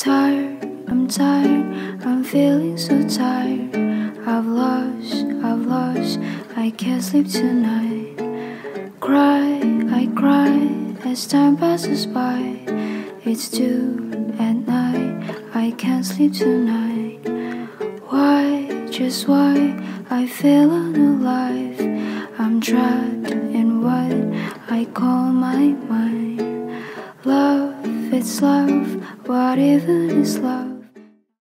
Tired, I'm tired, I'm feeling so tired. I've lost, I've lost, I can't sleep tonight. Cry, I cry as time passes by. It's two at night, I can't sleep tonight. Why, just why, I feel unalive. I'm trapped in what I call my mind. Love, it's love, what even is love?